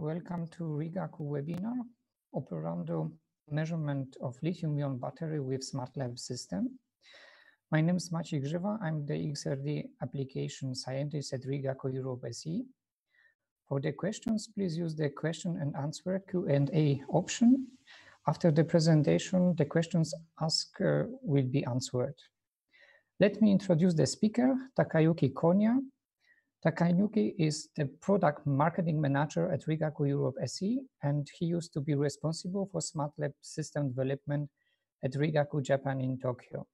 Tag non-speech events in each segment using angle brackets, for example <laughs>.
Welcome to Rigaku webinar, Operando measurement of lithium-ion battery with SmartLab system. My name is Maciej Grzywa. I'm the XRD application scientist at Rigaku Europe SE. For the questions, please use the question and answer Q&A option. After the presentation, the questions asked uh, will be answered. Let me introduce the speaker, Takayuki Konya. Takayuki is the product marketing manager at Rigaku Europe SE, and he used to be responsible for SmartLab system development at Rigaku Japan in Tokyo.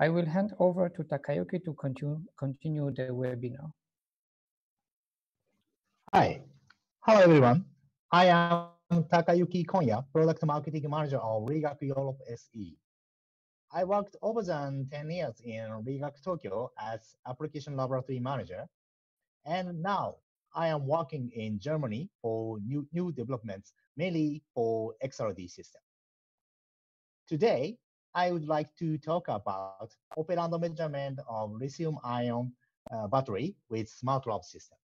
I will hand over to Takayuki to continue, continue the webinar. Hi. Hello, everyone. I am Takayuki Konya, Product Marketing Manager of Rigaku Europe SE. I worked over than 10 years in Rigaku Tokyo as application laboratory manager. And now I am working in Germany for new, new developments, mainly for XRD system. Today, I would like to talk about operando measurement of lithium ion uh, battery with SmartLab system.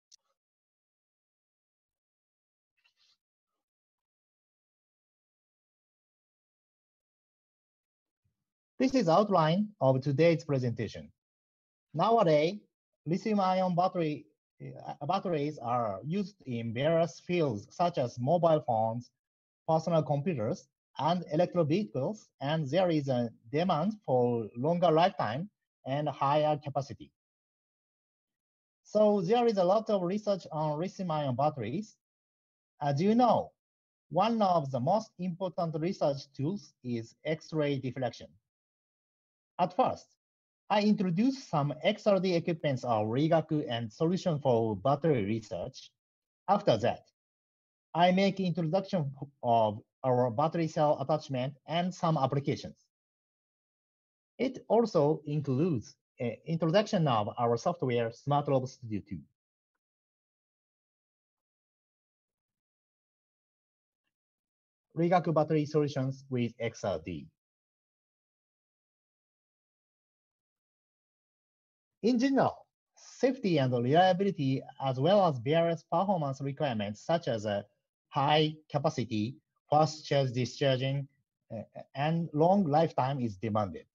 This is outline of today's presentation. Nowadays, lithium-ion battery, uh, batteries are used in various fields such as mobile phones, personal computers, and electric vehicles, and there is a demand for longer lifetime and higher capacity. So there is a lot of research on lithium-ion batteries. As you know, one of the most important research tools is X-ray diffraction. At first, I introduced some XRD equipments of Rigaku and solution for battery research. After that, I make introduction of our battery cell attachment and some applications. It also includes introduction of our software SmartLab Studio 2. Rigaku battery solutions with XRD. In general, safety and reliability, as well as various performance requirements such as a high capacity, fast charge discharging, uh, and long lifetime is demanded.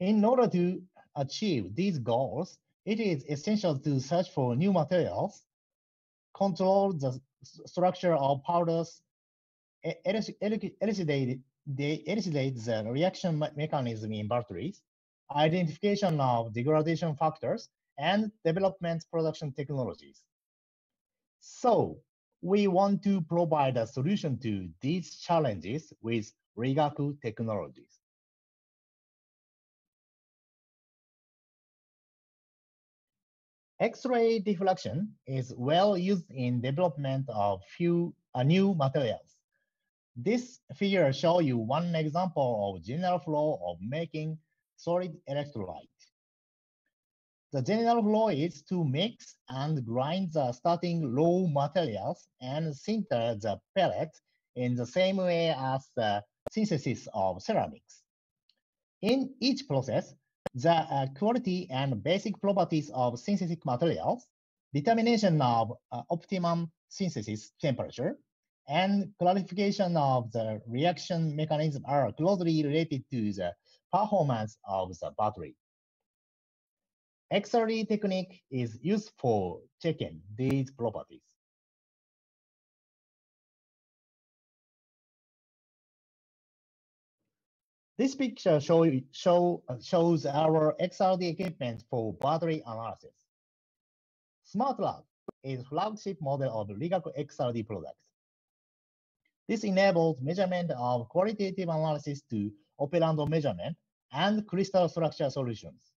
In order to achieve these goals, it is essential to search for new materials, control the structure of powders, elucidate, elucidate the reaction mechanism in batteries, identification of degradation factors, and development production technologies. So we want to provide a solution to these challenges with Rigaku technologies. X-ray diffraction is well used in development of few uh, new materials. This figure shows you one example of general flow of making solid electrolyte. The general flow is to mix and grind the starting raw materials and sinter the pellet in the same way as the synthesis of ceramics. In each process, the uh, quality and basic properties of synthetic materials, determination of uh, optimum synthesis temperature, and clarification of the reaction mechanism are closely related to the performance of the battery. XRD technique is used for checking these properties. This picture show, show, shows our XRD equipment for battery analysis. SmartLab is flagship model of Rigaku XRD products. This enables measurement of qualitative analysis to operando measurement and crystal structure solutions.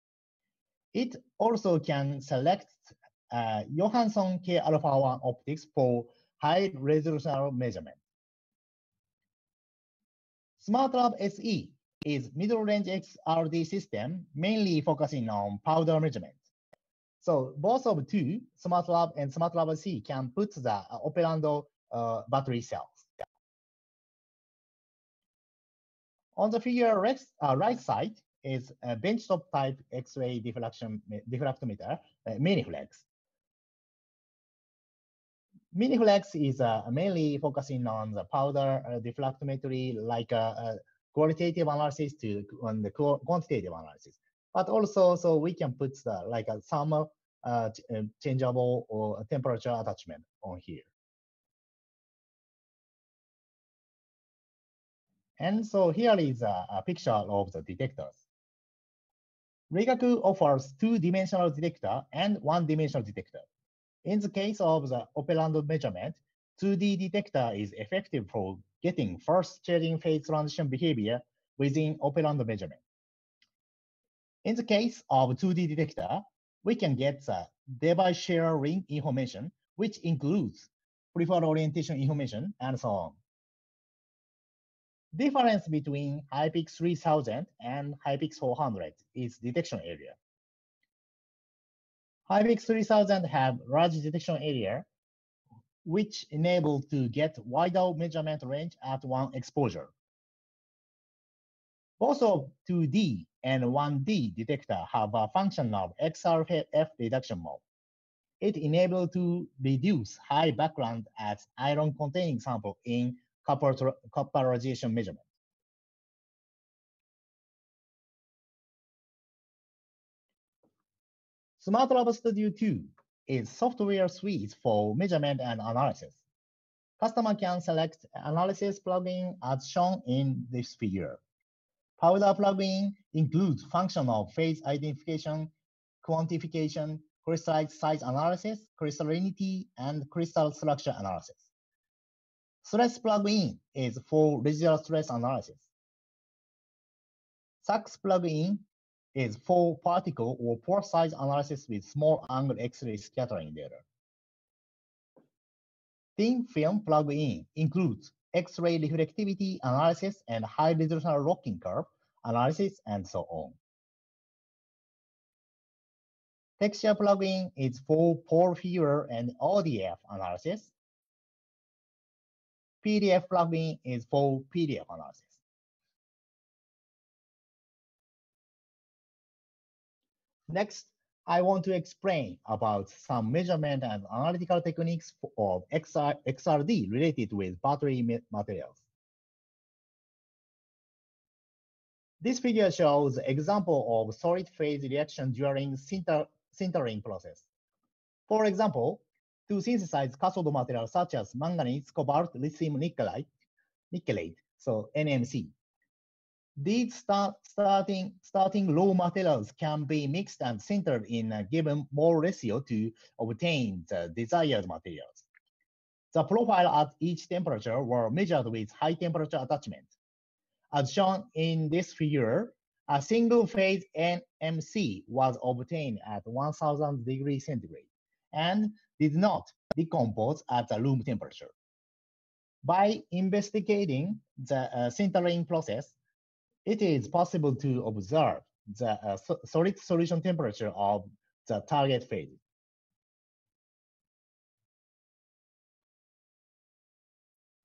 It also can select uh, Johansson K alpha 1 optics for high resolution measurement. SmartLab SE is middle-range XRD system mainly focusing on powder measurement. So both of two, SmartLab and SmartLab SE, can put the operando uh, battery cells. On the figure right, uh, right side is a benchtop type X-ray diffraction diffractometer, uh, Miniflex. Miniflex is uh, mainly focusing on the powder uh, diffractometry, like uh, uh, qualitative analysis to on the quantitative analysis. But also, so we can put the like a thermal uh, uh, changeable or temperature attachment on here. And so here is a, a picture of the detectors. Rigaku offers two-dimensional detector and one-dimensional detector. In the case of the operand measurement, 2D detector is effective for getting first changing phase transition behavior within operand measurement. In the case of 2D detector, we can get the Debye-Scherrer ring information, which includes preferred orientation information and so on. Difference between HyPix 3000 and HyPix 400 is detection area. HyPix 3000 have large detection area, which enable to get wider measurement range at one exposure. Both of 2D and 1D detector have a function of XRF reduction mode. It enables to reduce high background as iron containing sample in copper, copper radiation measurement. SmartLab Studio 2 is software suite for measurement and analysis. Customer can select analysis plugin as shown in this figure. Powder plugin includes function of phase identification, quantification, crystal size analysis, crystallinity, and crystal structure analysis. Stress plugin is for residual stress analysis. SAXS plugin is for particle or pore size analysis with small angle X-ray scattering data. Thin film plug-in includes X-ray reflectivity analysis and high resolution rocking curve analysis and so on. Texture plugin is for pole figure and ODF analysis. PDF plugin is for PDF analysis. Next, I want to explain about some measurement and analytical techniques of XR, XRD related with battery materials. This figure shows example of solid phase reaction during sinter, sintering process. For example, to synthesize cathode materials such as manganese, cobalt, lithium nickelite, nickelate, so NMC, these start, starting, starting raw materials can be mixed and sintered in a given mole ratio to obtain the desired materials. The profile at each temperature were measured with high temperature attachment. As shown in this figure, a single phase NMC was obtained at 1000 degrees centigrade and did not decompose at the room temperature. By investigating the uh, sintering process, it is possible to observe the uh, solid solution temperature of the target phase.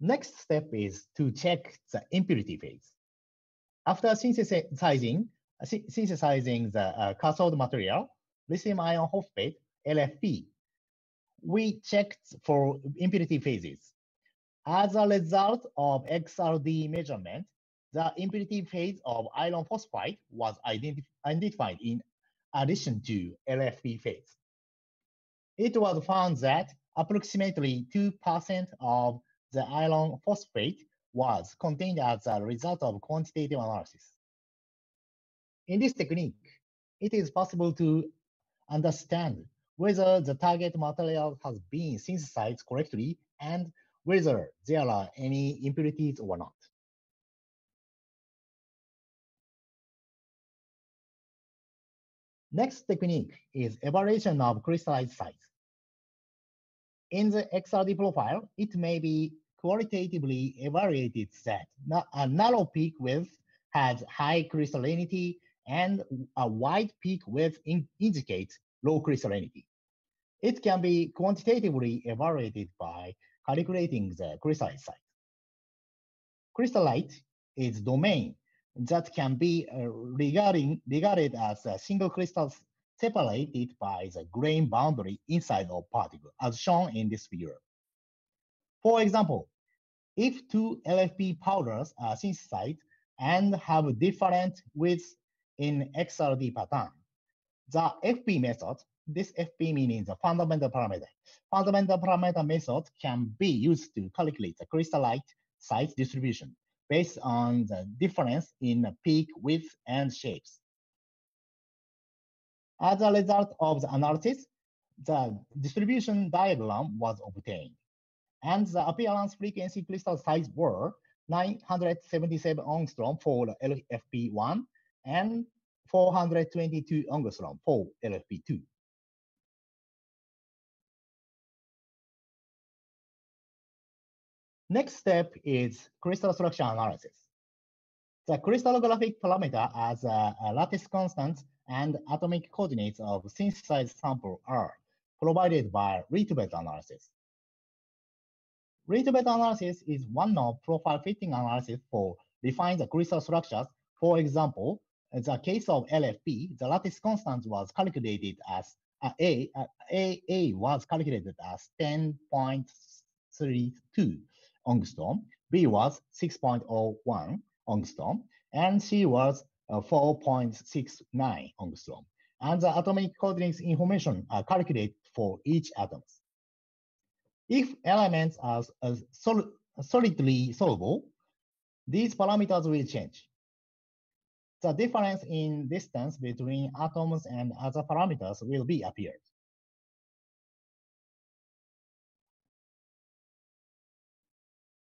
Next step is to check the impurity phase. After synthesizing, uh, synthesizing the uh, cathode material, lithium iron phosphate, LFP, we checked for impurity phases. As a result of XRD measurement, the impurity phase of iron phosphide was identif identified in addition to LFP phase. It was found that approximately 2% of the iron phosphate was contained as a result of quantitative analysis. In this technique, it is possible to understand whether the target material has been synthesized correctly and whether there are any impurities or not. Next technique is evaluation of crystallized size. In the XRD profile, it may be qualitatively evaluated that a narrow peak width has high crystallinity and a wide peak width in indicates low crystallinity. It can be quantitatively evaluated by calculating the crystallized size. Crystallite is domain that can be uh, regarding, regarded as a single crystal separated by the grain boundary inside of particle, as shown in this figure. For example, if two LFP powders are synthesized and have different widths in XRD pattern, the FP method, this FP meaning the fundamental parameter, fundamental parameter method can be used to calculate the crystallite size distribution based on the difference in peak width and shapes. As a result of the analysis, the distribution diagram was obtained, and the appearance frequency crystal size were 977 angstrom for LFP1 and 422 angstrom for LFP2. Next step is crystal structure analysis. The crystallographic parameter as a, a lattice constant and atomic coordinates of synthesized sample are provided by Rietveld analysis. Rietveld analysis is one of profile fitting analysis for defining the crystal structures. For example, the case of LFP, the lattice constant was calculated as uh, A, uh, A, A was calculated as 10.32 angstrom, B was 6.01 angstrom, and C was uh, 4.69 angstrom. And the atomic coordinates information are calculated for each atom. If elements are uh, sol solidly soluble, these parameters will change. The difference in distance between atoms and other parameters will be appeared.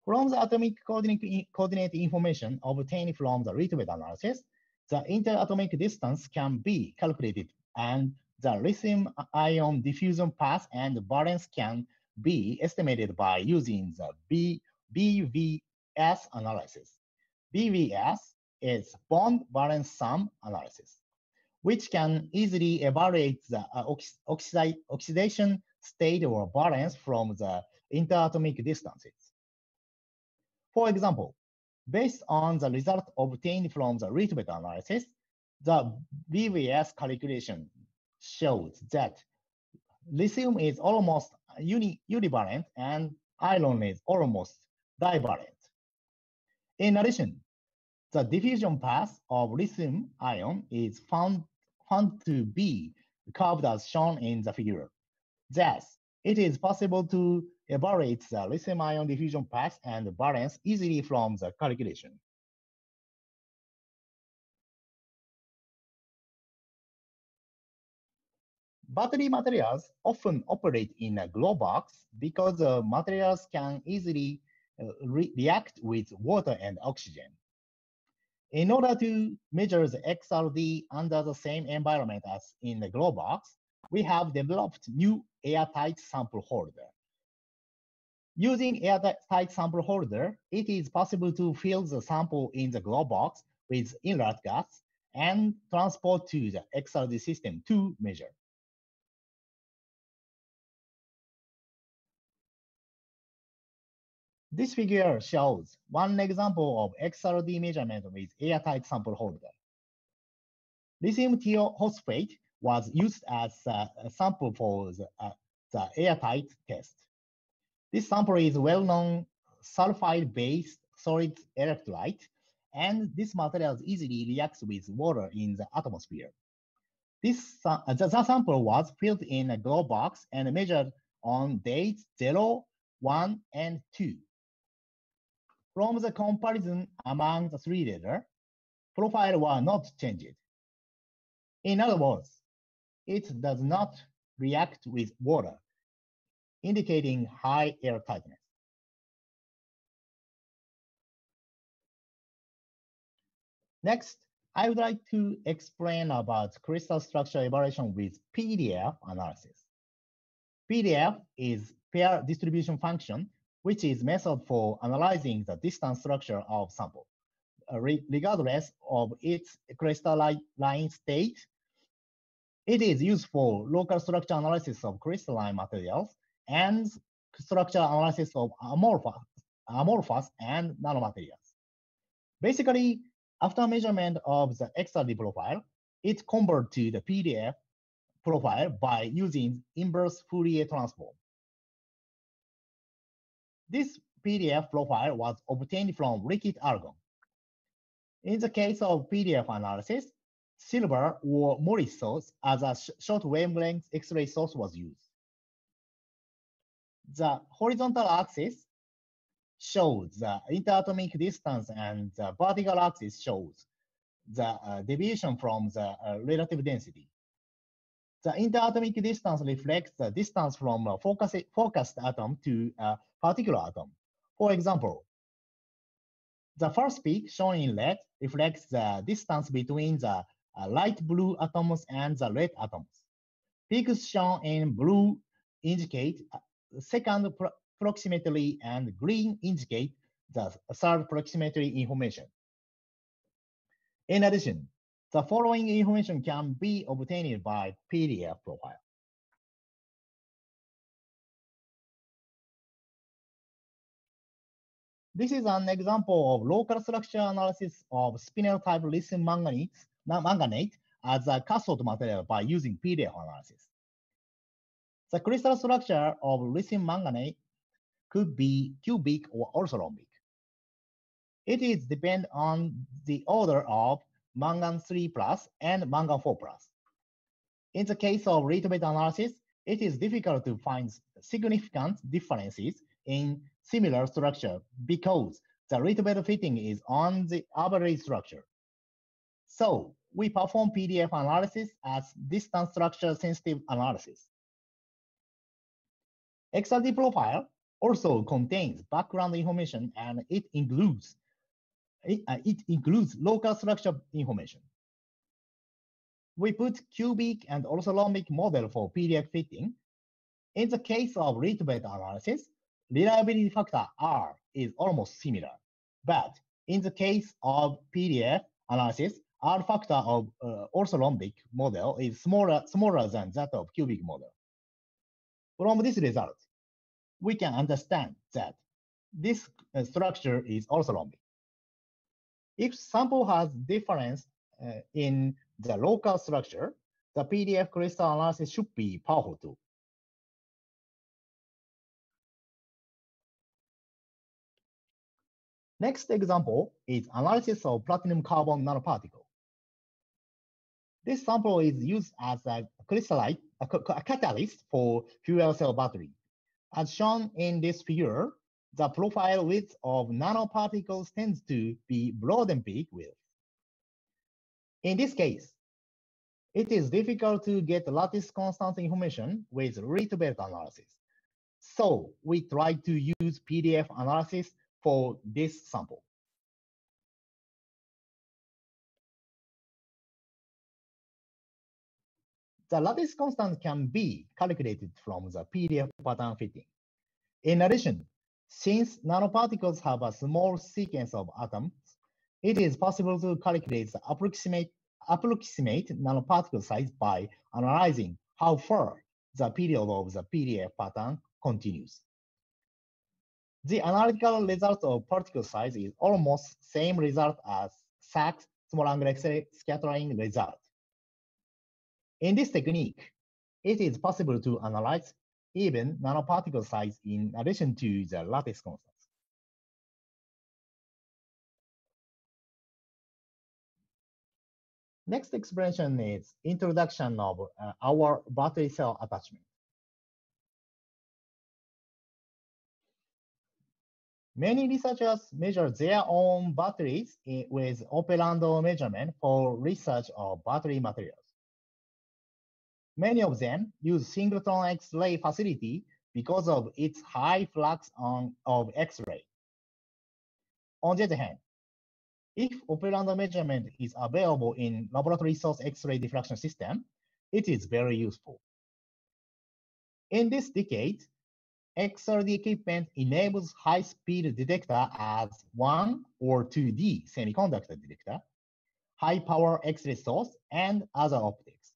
From the atomic coordinate, information obtained from the Rietveld analysis, the interatomic distance can be calculated and the lithium ion diffusion path and valence can be estimated by using the B, BVS analysis. BVS is bond valence sum analysis, which can easily evaluate the uh, oxi oxidation state or valence from the interatomic distances. For example, based on the result obtained from the Rietveld analysis, the BVS calculation shows that lithium is almost uni univalent and iron is almost divalent. In addition, the diffusion path of lithium ion is found, found to be curved as shown in the figure. Thus, it is possible to evaluate the lithium ion diffusion path and valence easily from the calculation. Battery materials often operate in a glove box because the materials can easily uh, re react with water and oxygen. In order to measure the XRD under the same environment as in the glove box, we have developed new airtight sample holder. Using airtight sample holder, it is possible to fill the sample in the glove box with inert gas and transport to the XRD system to measure. This figure shows one example of XRD measurement with airtight sample holder. Lithium thiophosphate was used as a sample for the, uh, the airtight test. This sample is well-known sulfide-based solid electrolyte, and this material easily reacts with water in the atmosphere. This uh, the, the sample was filled in a glove box and measured on dates 0, 1, and 2. From the comparison among the three data, profile were not changed. In other words, it does not react with water indicating high air tightness. Next, I would like to explain about crystal structure evaluation with PDF analysis. PDF is pair distribution function, which is method for analyzing the distance structure of sample, uh, regardless of its crystalline state. It is used for local structure analysis of crystalline materials and structure analysis of amorphous, amorphous and nanomaterials. Basically, after measurement of the XRD profile, it converts to the PDF profile by using inverse Fourier transform. This PDF profile was obtained from Liquid Argon. In the case of PDF analysis, silver or Morris source as a sh short wavelength X-ray source was used. The horizontal axis shows the interatomic distance and the vertical axis shows the uh, deviation from the uh, relative density. The interatomic distance reflects the distance from a focus, focused atom to a particular atom. For example, the first peak shown in red reflects the distance between the uh, light blue atoms and the red atoms. Peaks shown in blue indicate uh, second pro and green indicate the third proximately information. In addition, the following information can be obtained by PDF profile. This is an example of local structure analysis of spinel type lithium manganese, manganate as a cathode material by using PDF analysis. The crystal structure of lithium manganate could be cubic or orthorhombic. It is depend on the order of mangan 3 plus and mangan 4 plus. In the case of Rietveld analysis, it is difficult to find significant differences in similar structure because the Rietveld fitting is on the average structure. So we perform PDF analysis as distance structure sensitive analysis. XRD profile also contains background information and it includes it, uh, it includes local structure information. We put cubic and orthorhombic model for PDF fitting. In the case of Rietveld analysis, reliability factor R is almost similar. But in the case of PDF analysis, R factor of uh, orthorhombic model is smaller, smaller than that of cubic model. From this result, we can understand that this uh, structure is orthorhombic. If sample has difference uh, in the local structure, the PDF crystal analysis should be powerful too. Next example is analysis of platinum carbon nanoparticle. This sample is used as a crystallite, a, a catalyst for fuel cell battery. As shown in this figure, the profile width of nanoparticles tends to be broad and peak width. In this case, it is difficult to get lattice constant information with Rietveld analysis. So we try to use PDF analysis for this sample. The lattice constant can be calculated from the PDF pattern fitting. In addition, since nanoparticles have a small sequence of atoms, it is possible to calculate the approximate, approximate nanoparticle size by analyzing how far the period of the PDF pattern continues. The analytical result of particle size is almost same result as SAXS small angular scattering result. In this technique, it is possible to analyze even nanoparticle size in addition to the lattice constants. Next explanation is introduction of uh, our battery cell attachment. Many researchers measure their own batteries with operando measurement for research of battery materials. Many of them use synchrotron X-ray facility because of its high flux on, of X-ray. On the other hand, if operando measurement is available in laboratory source X-ray diffraction system, it is very useful. In this decade, XRD equipment enables high-speed detector as 1 or 2D semiconductor detector, high-power X-ray source, and other optics.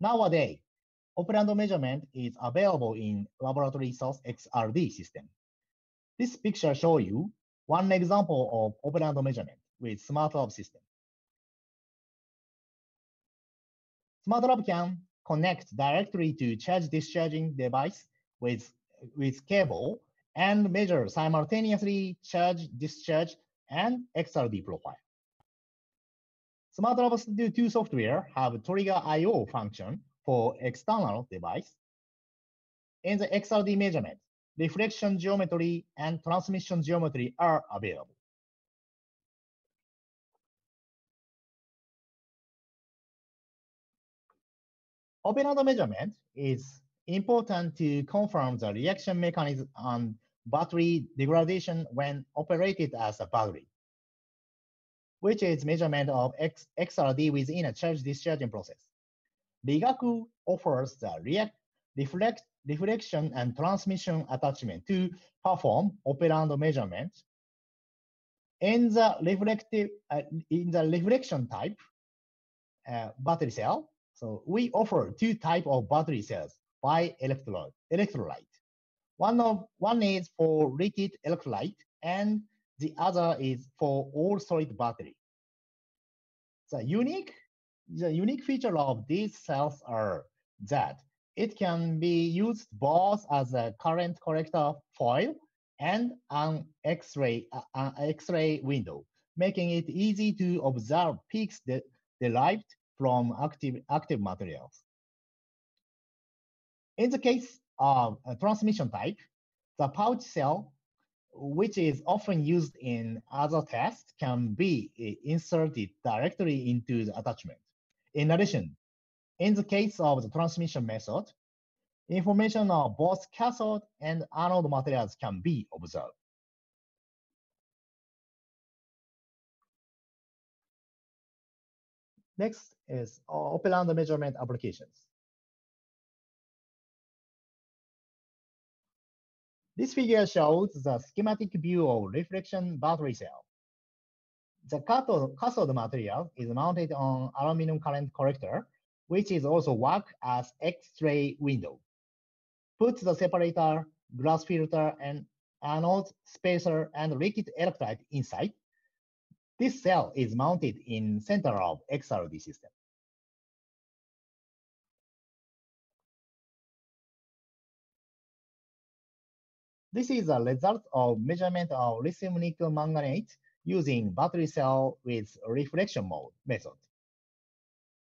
Nowadays, operando measurement is available in laboratory source XRD system. This picture shows you one example of operando measurement with SmartLab system. SmartLab can connect directly to charge discharging device with, with cable and measure simultaneously charge, discharge, and XRD profile. SmartLab Studio 2 software have trigger IO function for external device. In the XRD measurement, reflection geometry and transmission geometry are available. Operand measurement is important to confirm the reaction mechanism and battery degradation when operated as a battery, which is measurement of X, XRD within a charge discharging process. Rigaku offers the react, reflect, reflection and transmission attachment to perform operand measurement. In the reflective, uh, in the reflection type uh, battery cell, so we offer two type of battery cells by electrolyte. electrolyte. One of one is for liquid electrolyte, and the other is for all solid battery. The unique the unique feature of these cells are that it can be used both as a current collector foil and an X-ray uh, X-ray window, making it easy to observe peaks de derived from active active materials. In the case of transmission type, the pouch cell, which is often used in other tests, can be eh, inserted directly into the attachment. In addition, in the case of the transmission method, information of both cathode and anode materials can be observed. Next is operand measurement applications. This figure shows the schematic view of reflection battery cell. The cathode, cathode material is mounted on aluminum current collector, which is also work as X-ray window. Put the separator, glass filter, and anode spacer and liquid electrolyte inside. This cell is mounted in center of XRD system. This is a result of measurement of lithium nickel manganate using battery cell with reflection mode method.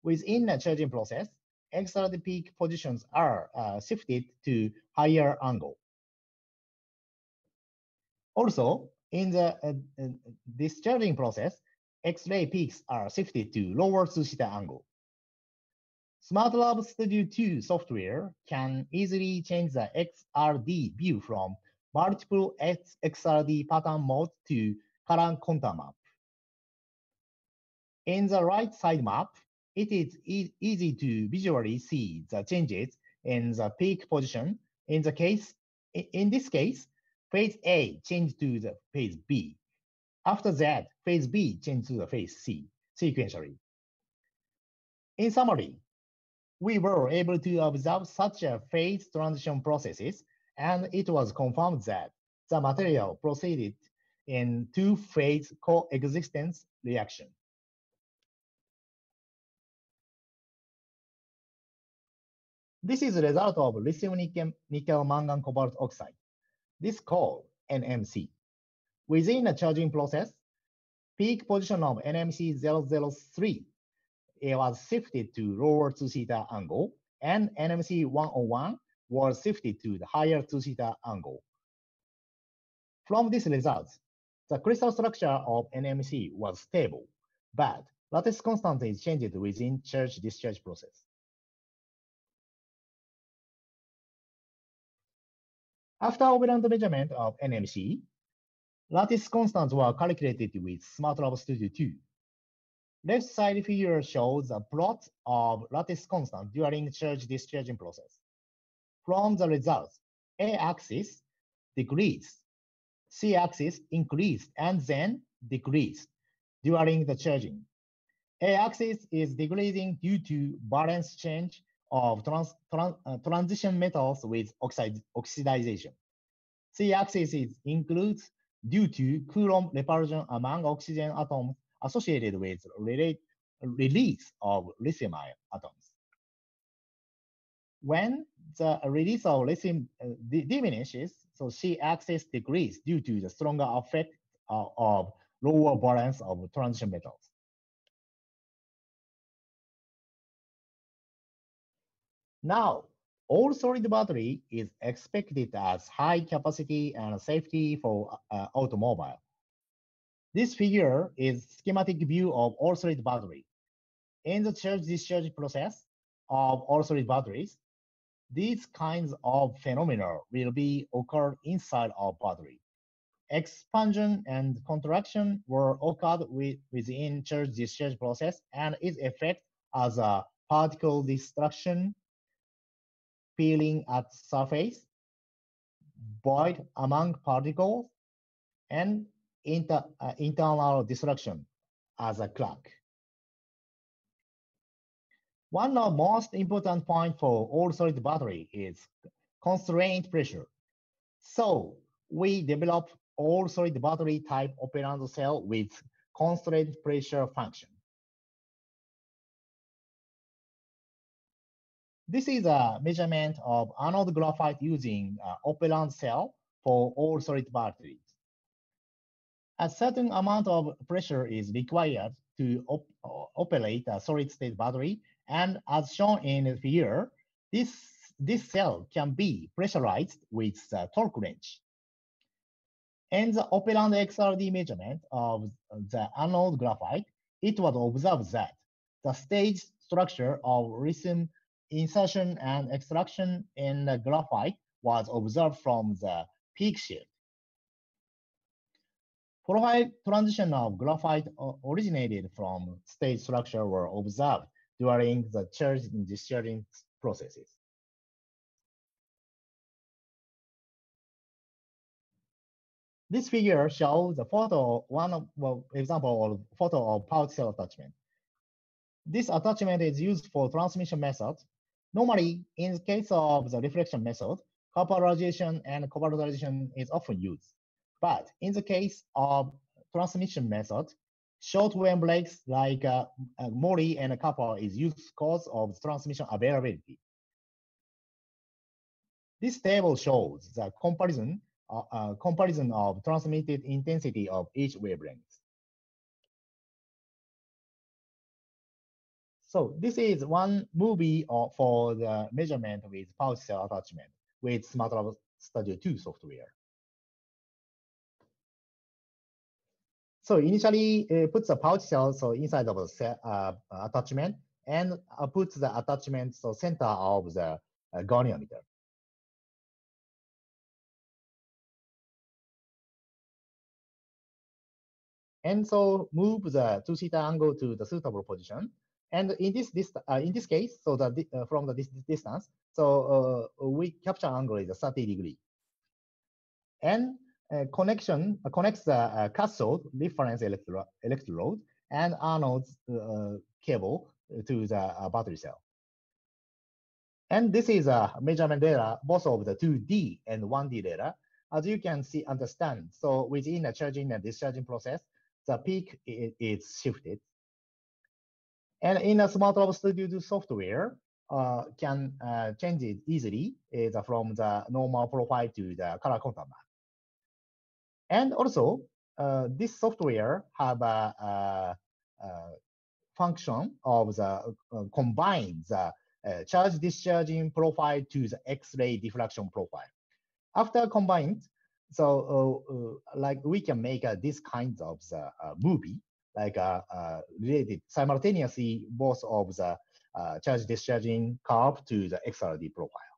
Within a charging process, XRD peak positions are uh, shifted to higher angle. Also, in the uh, uh, discharging process, X-ray peaks are shifted to lower 2 theta angle. SmartLab Studio 2 software can easily change the XRD view from multiple XRD pattern mode to current contour map. In the right side map, it is e easy to visually see the changes in the peak position. In the case, in this case, phase A changed to the phase B. After that, phase B changed to the phase C sequentially. In summary, we were able to observe such a phase transition processes and it was confirmed that the material proceeded in two-phase coexistence reaction. This is the result of lithium nickel, nickel mangan cobalt oxide. This called NMC. Within a charging process, peak position of NMC 003 it was shifted to lower 2 theta angle, and NMC 101 was shifted to the higher 2 theta angle. From this result, the crystal structure of NMC was stable, but lattice constant is changed within charge-discharge process. After operand measurement of NMC, lattice constants were calculated with SmartLab Studio 2. Left side figure shows a plot of lattice constant during charge discharging process. From the results, A-axis decreased, C-axis increased, and then decreased during the charging. A-axis is decreasing due to valence change of trans, uh, transition metals with oxide, oxidization. C-axis includes due to Coulomb repulsion among oxygen atoms associated with release of lithium ion atoms. When the release of lithium uh, diminishes, so C axis decreases due to the stronger effect uh, of lower valence of transition metals. Now, all solid battery is expected as high capacity and safety for uh, automobile. This figure is schematic view of all solid battery. In the charge discharge process of all solid batteries, these kinds of phenomena will be occurred inside of battery. Expansion and contraction were occurred with, within charge discharge process and its effect as a particle destruction, peeling at surface, void among particles, and inter, uh, internal destruction as a crack. One of most important point for all solid battery is constraint pressure. So we develop all solid battery type operand cell with constraint pressure function. This is a measurement of anode graphite using uh, operand cell for all solid batteries. A certain amount of pressure is required to op operate a solid state battery and as shown in the figure, this, this cell can be pressurized with the torque wrench. In the operand XRD measurement of the anode graphite, it was observed that the stage structure of lithium insertion and extraction in the graphite was observed from the peak shift. Profile transition of graphite originated from stage structure were observed during the charging and discharging processes. This figure shows the photo, one of, well, example of photo of pouch cell attachment. This attachment is used for transmission method. Normally, in the case of the reflection method, copper radiation and cobalt radiation is often used. But in the case of transmission method, Short wave breaks like uh, uh, moly and copper is used cause of transmission availability. This table shows the comparison uh, uh, comparison of transmitted intensity of each wavelength. So this is one movie uh, for the measurement with pouch cell attachment with SmartLab Studio 2 software. So initially uh, puts the pouch cell so inside of the uh, attachment and uh, puts the attachment so center of the uh, goniometer. And so move the two theta angle to the suitable position. And in this, this uh, in this case, so that uh, from the this distance, so uh, we capture angle is 30 degree. And connection uh, connects the uh, cathode reference electro electrode and anode cable to the battery cell. And this is a measurement data, both of the 2D and 1D data. As you can see, understand, so within the charging and discharging process, the peak is shifted. And in a SmartLab Studio 2 software, uh, can uh, change it easily uh, from the normal profile to the color contour map. And also, uh, this software have a, a, a function of the uh, combine the uh, charge discharging profile to the X-ray diffraction profile. After combined, so uh, uh, like we can make uh, this kind of the movie, like related simultaneously both of the charge discharging curve to the XRD profile.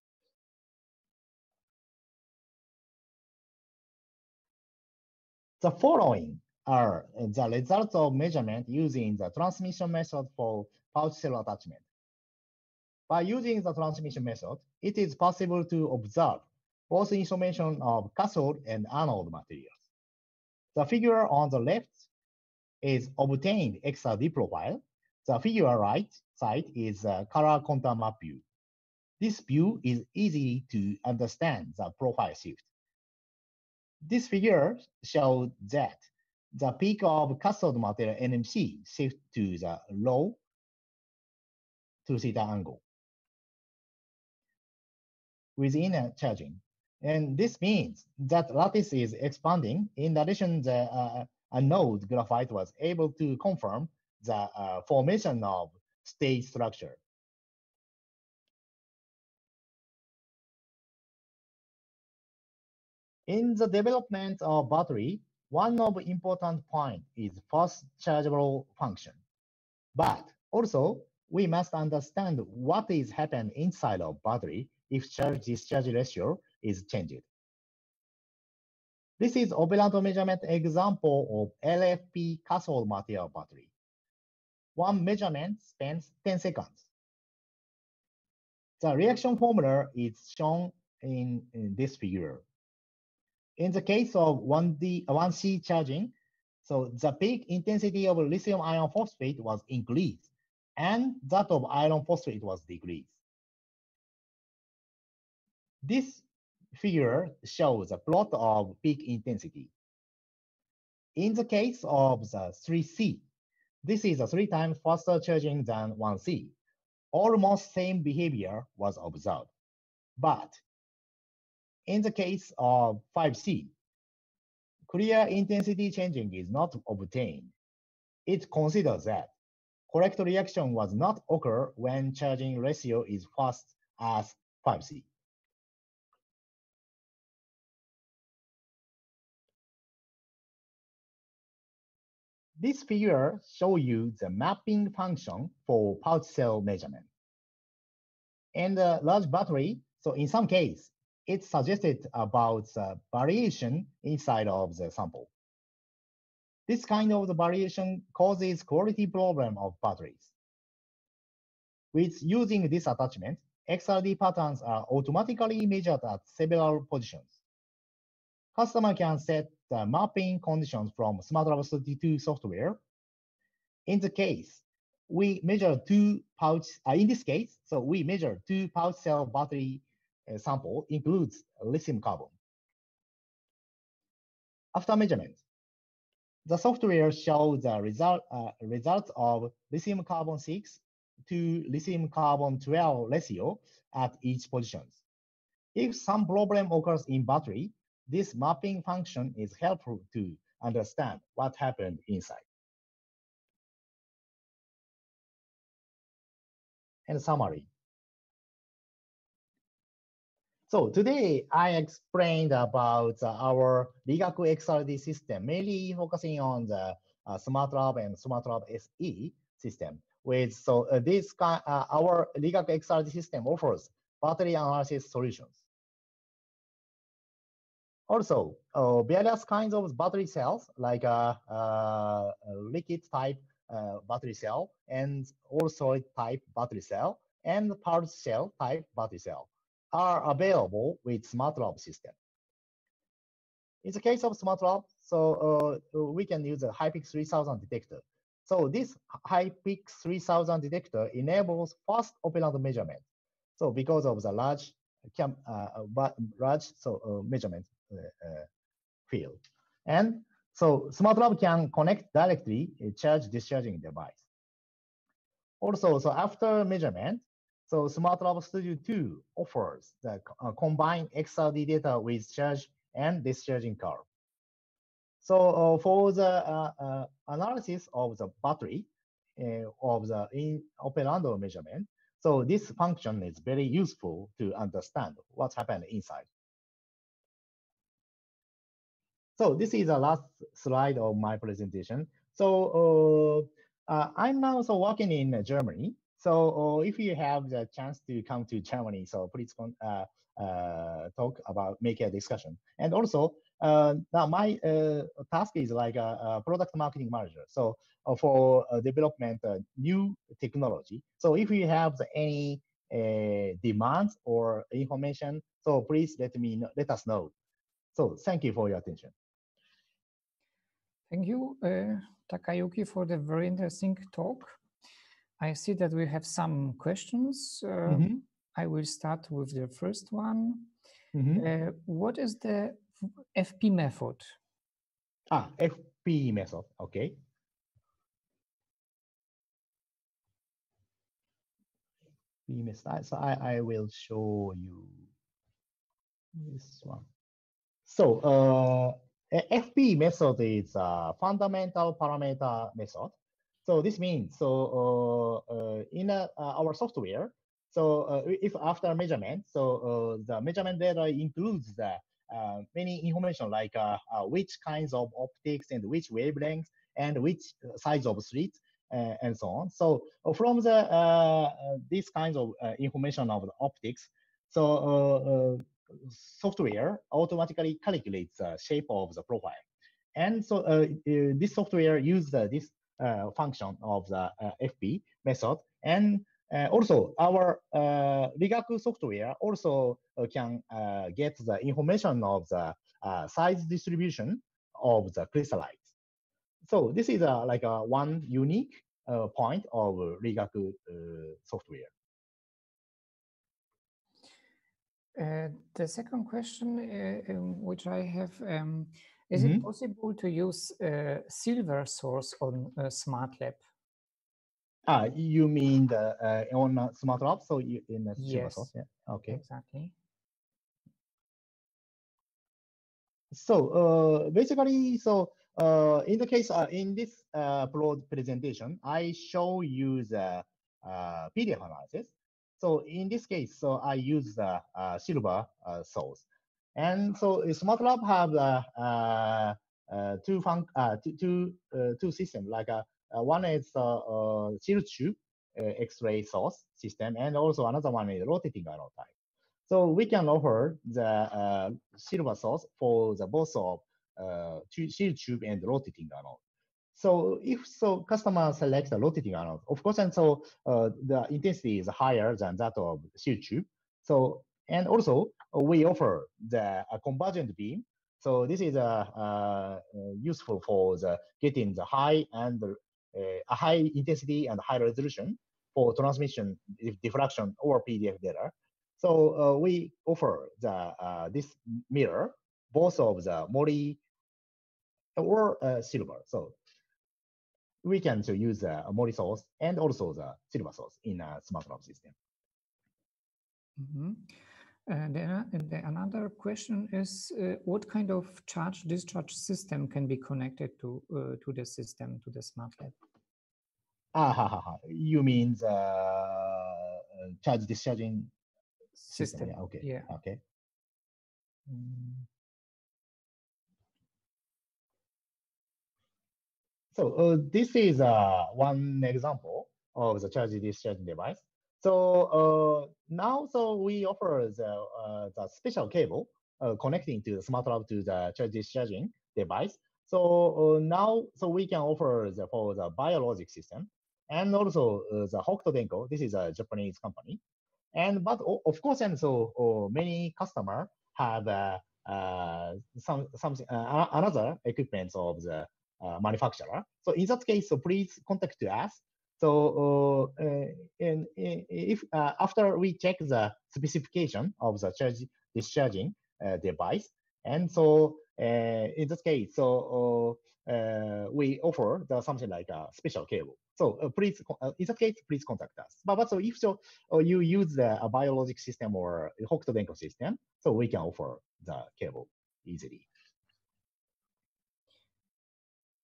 The following are the results of measurement using the transmission method for pouch cell attachment. By using the transmission method, it is possible to observe both information of cathode and anode materials. The figure on the left is obtained XRD profile. The figure on the right side is a color contour map view. This view is easy to understand the profile shift. This figure shows that the peak of cathode material NMC shifts to the low 2 theta angle. within a charging. And this means that lattice is expanding. In addition, the uh, anode graphite was able to confirm the uh, formation of stage structure. In the development of battery, one of the important point is fast chargeable function. But also, we must understand what is happening inside of battery if charge discharge ratio is changed. This is operando measurement example of LFP cathode material battery. One measurement spends 10 seconds. The reaction formula is shown in, in this figure. In the case of 1D, 1C charging, so the peak intensity of lithium iron phosphate was increased and that of iron phosphate was decreased. This figure shows a plot of peak intensity. In the case of the 3C, this is a three times faster charging than 1C. Almost same behavior was observed. But in the case of 5C, clear intensity changing is not obtained. It considers that correct reaction was not occur when charging ratio is fast as 5C. This figure show you the mapping function for pouch cell measurement. And the large battery, so in some case, it suggested about the variation inside of the sample. This kind of the variation causes quality problem of batteries. With using this attachment, XRD patterns are automatically measured at several positions. Customer can set the mapping conditions from SmartLab 32 software. In the case, we measure two pouch, uh, in this case, so we measure two pouch cell battery sample includes lithium carbon. After measurement, the software shows the result, uh, results of lithium carbon 6 to lithium carbon 12 ratio at each position. If some problem occurs in battery, this mapping function is helpful to understand what happened inside. And summary. So today I explained about our Rigaku XRD system, mainly focusing on the uh, SmartLab and SmartLab SE system. With so uh, this uh, our Rigaku XRD system offers battery analysis solutions. Also, uh, various kinds of battery cells, like a, uh, uh, liquid type uh, battery cell and all solid type battery cell and pouch cell type battery cell are available with SmartLab system. In the case of SmartLab, so uh, we can use a HyPix 3000 detector. So this HyPix 3000 detector enables fast operando measurement. So because of the large cam, uh, large so uh, measurement uh, uh, field, and so SmartLab can connect directly a charge discharging device. Also, so after measurement, so SmartLab Studio 2 offers the uh, combined XRD data with charge and discharging curve. So uh, for the uh, uh analysis of the battery uh, of the in operando measurement, so this function is very useful to understand what's happened inside. So this is the last slide of my presentation. So uh, I'm now so working in Germany. So uh, if you have the chance to come to Germany, so please uh, uh, talk about, make a discussion. And also, uh, now my uh, task is like a, a, product marketing manager. So uh, for development new technology. So if you have any demands or information, so please let me know, let us know. So thank you for your attention. Thank you, Takayuki, for the very interesting talk. I see that we have some questions. Uh, mm -hmm. I will start with the first one. Mm -hmm. uh, what is the FP method? Ah, FP method, okay. FP method, so I, I will show you. this one. So uh, FP method is a fundamental parameter method. So this means, so uh, uh, in uh, our software, so uh, if after measurement, so uh, the measurement data includes the many information like which kinds of optics and which wavelengths and which size of slits and so on. So from the these kinds of information of the optics, so software automatically calculates the shape of the profile. And so uh, uh, this software uses uh, this Uh, function of the uh, FP method. And uh, also our Rigaku software also can get the information of the size distribution of the crystallites. So this is a, like a one unique point of Rigaku software. Uh, the second question, uh, um, which I have, um, is mm -hmm. it mm-hmm. possible to use uh, silver source on SmartLab? Ah, you mean the uh, on SmartLab? So you, in the silver yes, source, yeah. Okay. Exactly. So uh, basically, so uh, in the case uh, in this uh, presentation, I show you the uh, PDF analysis. So in this case, so I use the uh, silver uh, source. And so SmartLab have uh, uh, uh two, fun uh, two, two, uh, two systems, like one is uh, silver tube X-ray source system, and also another one is rotating type. So we can offer the silver source for the both of uh, silver tube and rotating anode. So if so, customer selects the rotating anode, of course, and so uh, the intensity is higher than that of silver tube. So and also we offer the a convergent beam. So this is a, uh, useful for the getting the high and uh, a high intensity and high resolution for transmission diffraction or PDF data. So uh, we offer the uh, this mirror both of the Mori or uh, silver. So we can to use a Mori source and also the silver source in a SmartLab system. Mm -hmm. And then the, another question is, uh, what kind of charge discharge system can be connected to uh, to the system, to the SmartLab? Ah, ha, ha, ha. You mean the uh, charge discharging system? system. Yeah, okay. Yeah. Okay. Mm. So uh, this is uh, one example of the charge discharge device. So uh, now, so we offer the, uh, the special cable uh, connecting to the SmartLab to the charge discharging device. So uh, now, so we can offer the, for the BioLogic system and also the Hokuto Denko. This is a Japanese company. And but of course, and so many customer have some something another equipment of the uh, manufacturer. So in that case, so please contact us. So uh, uh, and if after we check the specification of the charge discharging device, and so in this case, so we offer the something like a special cable. So uh, please, uh, in that case, please contact us. But, but so if so, uh, you use the, a BioLogic system or Hokuto Denko system, so we can offer the cable easily.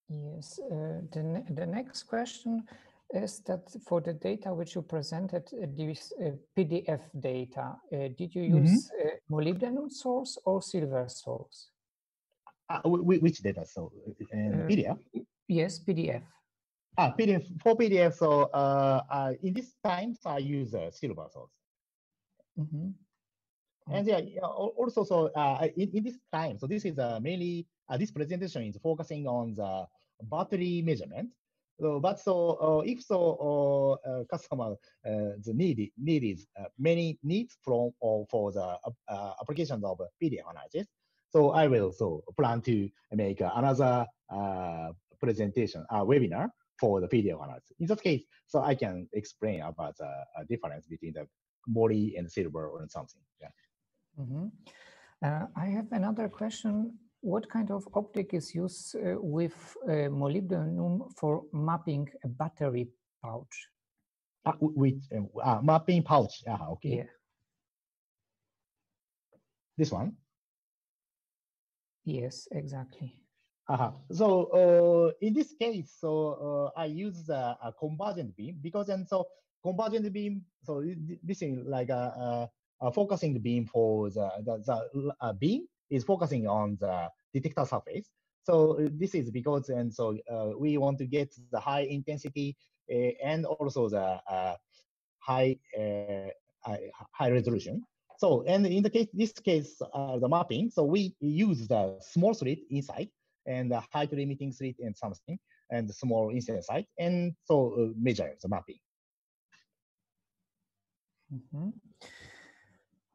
Yes, uh, the, ne the next question is that for the data which you presented, uh, this uh, PDF data, uh, did you mm-hmm. use mm -hmm. molybdenum source or silver source? Uh, which data? So PDF? Yes, PDF. Ah, PDF for PDF. So in this time, I use silver source. Mm -hmm. And yeah, also so in, in this time, so this is mainly this presentation is focusing on the battery measurement. So, but so uh, if so, uh, customer uh, the need need is uh, many needs from or for the uh, applications of video analysis. So I will so plan to make another uh, presentation, a webinar for the video analysis. In that case, so I can explain about the difference between the Mori and silver or something. Yeah. Mm -hmm. I have another question what kind of optic is used uh, with uh, molybdenum for mapping a battery pouch? Uh, with uh, mapping pouch, ah, okay. Yeah. this one. Yes, exactly. Uh-huh. So uh, in this case, so uh, I use a convergent beam because then so convergent beam. So this is like a, a, a focusing beam for the the, the uh, beam is focusing on the detector surface. So uh, this is because and so uh, we want to get the high intensity uh, and also the high high resolution. So, and in the case, this case, uh, the mapping, so we use the small slit inside and the height limiting slit and something and the small incident site. And so uh, measure the mapping. Mm -hmm.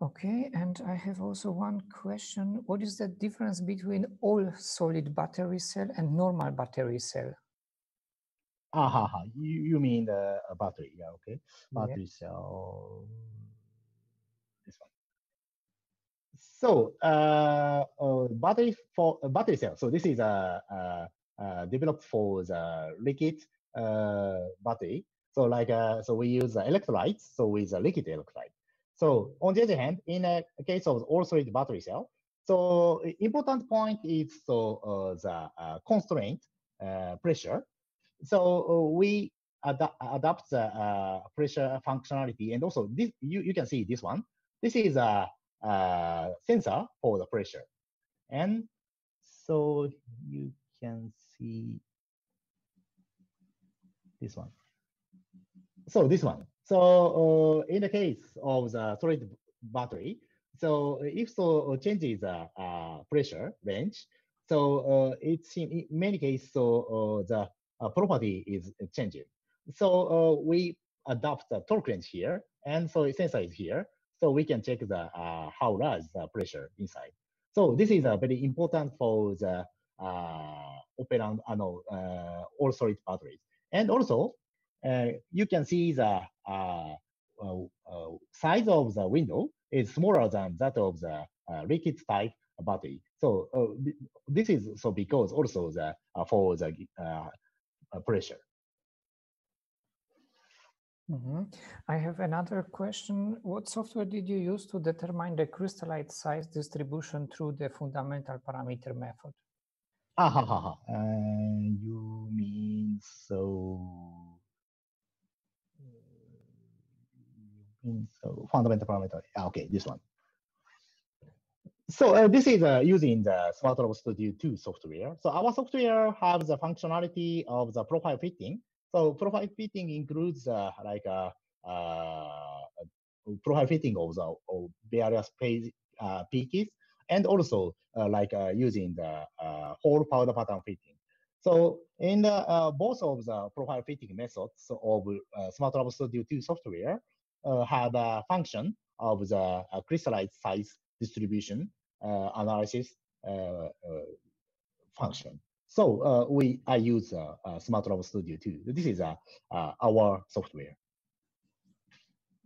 Okay, and I have also one question. What is the difference between all solid battery cell and normal battery cell? Ah, you, you mean the battery, yeah, okay. Battery yeah. cell So uh, uh, battery for uh, battery cell. So this is a developed for the liquid uh, battery. So like uh, so we use electrolytes. So with a liquid electrolyte. So on the other hand, in a case of all solid battery cell, so important point is so uh, the constraint pressure. So we ad adapt the pressure functionality, and also this you you can see this one. This is a uh, sensor for the pressure. And so you can see this one. So this one. So uh, in the case of the solid battery, so if so changes the uh, pressure range, so uh, it's in many cases so uh, the uh, property is changing. So uh, we adopt the torque range here, and so sensor is here. So we can check the uh, how large the pressure inside. So this is uh, very important for the uh, operando, uh, no, uh, all solid batteries. And also, uh, you can see the uh, size of the window is smaller than that of the liquid type battery. So this is so because also the for the pressure. Mm -hmm. I have another question. What software did you use to determine the crystallite size distribution through the fundamental parameter method? Ah, ha, ha, ha. Uh, you mean so? You mean so fundamental parameter? Ah, okay, this one. So uh, this is uh, using the SmartLab Studio 2 software. So our software has the functionality of the profile fitting so profile fitting includes uh, like a, uh, uh, profile fitting of the of various page, uh, peaks and also uh, like uh, using the uh, whole powder pattern fitting. So in the, uh, both of the profile fitting methods of uh, SmartLab Studio 2 software have a function of the crystallite size distribution analysis function. So uh, we I use uh, uh, SmartLab Studio 2. This is uh, uh, our software.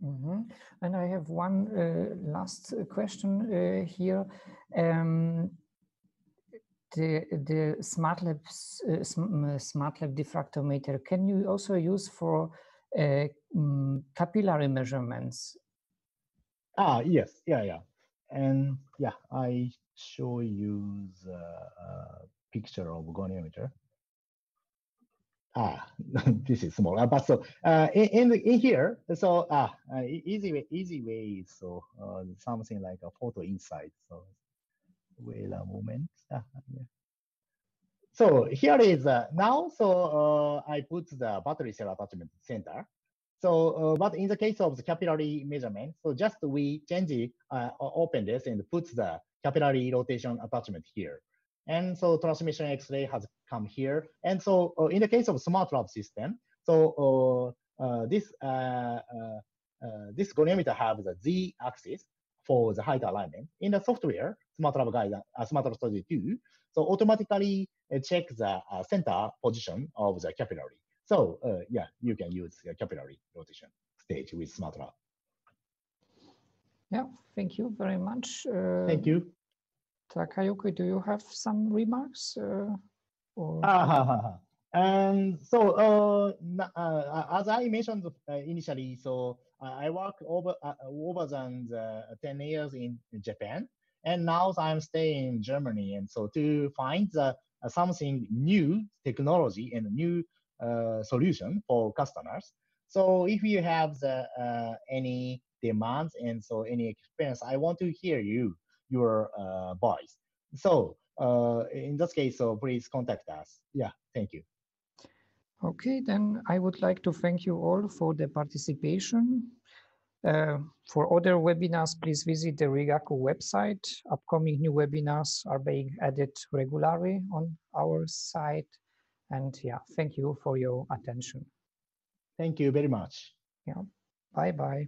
Mm -hmm. And I have one uh, last question uh, here. Um, the the SmartLab uh, SmartLab diffractometer can you also use for um, capillary measurements? Ah yes, yeah, yeah, and yeah, I show you the picture of goniometer. Ah, <laughs> this is small. Uh, but so uh, in in, in here, so ah, uh, easy way, easy way so uh, something like a photo inside. So wait a moment. Ah, yeah. So here is uh, now. So uh, I put the battery cell attachment center. So, uh, but in the case of the capillary measurement, so just we change it, uh, open this and put the capillary rotation attachment here. And so transmission X-ray has come here. And so uh, in the case of smart SmartLab system, so uh, uh, this uh, this goniometer have the Z-axis for the height alignment. In the software, smart SmartLab Guide, uh, SmartLab Studio 2, so automatically check the center position of the capillary. So yeah, you can use the capillary rotation stage with SmartLab. Yeah, thank you very much. thank you. Takayuki, do you have some remarks? Uh, or... Ah, and so, uh, uh, as I mentioned uh, initially, so uh, I work over uh, over than the 10 years in Japan, And now I'm staying in Germany. And so to find the, uh, something new technology and new uh, solution for customers. So if you have the, uh, any demands and so any experience, I want to hear you, your uh, voice. So uh, in this case, so please contact us. Yeah, thank you. Okay, then I would like to thank you all for the participation. Uh, for other webinars, please visit the Rigaku website. Upcoming new webinars are being added regularly on our site. And yeah, thank you for your attention. Thank you very much. Yeah, bye-bye.